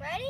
Ready?